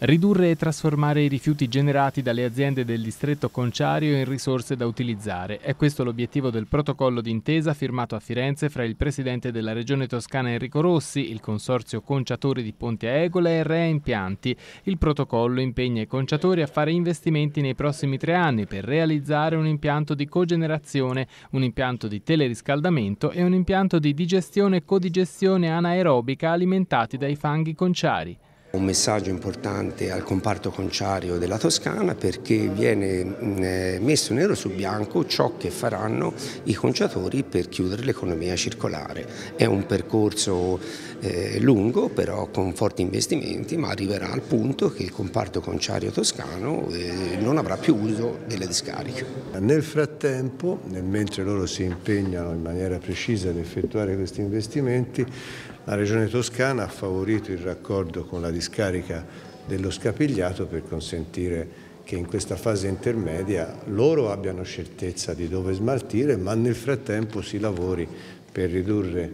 Ridurre e trasformare i rifiuti generati dalle aziende del distretto conciario in risorse da utilizzare. È questo l'obiettivo del protocollo d'intesa firmato a Firenze fra il presidente della regione toscana Enrico Rossi, il consorzio conciatori di Ponte Aegola e Rea Impianti. Il protocollo impegna i conciatori a fare investimenti nei prossimi tre anni per realizzare un impianto di cogenerazione, un impianto di teleriscaldamento e un impianto di digestione e codigestione anaerobica alimentati dai fanghi conciari. Un messaggio importante al comparto conciario della Toscana perché viene eh, messo nero su bianco ciò che faranno i conciatori per chiudere l'economia circolare. È un percorso eh, lungo però con forti investimenti ma arriverà al punto che il comparto conciario toscano eh, non avrà più uso delle discariche. Nel frattempo, mentre loro si impegnano in maniera precisa ad effettuare questi investimenti, la Regione Toscana ha favorito il raccordo con la discarica dello scapigliato per consentire che in questa fase intermedia loro abbiano certezza di dove smaltire, ma nel frattempo si lavori per ridurre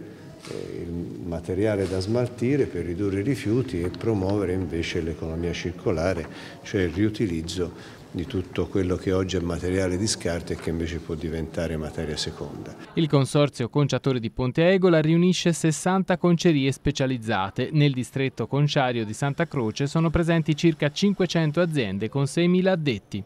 il materiale da smaltire, per ridurre i rifiuti e promuovere invece l'economia circolare, cioè il riutilizzo di tutto quello che oggi è materiale di scarto e che invece può diventare materia seconda. Il consorzio conciatori di Ponte Egola riunisce 60 concerie specializzate. Nel distretto conciario di Santa Croce sono presenti circa 500 aziende con 6.000 addetti.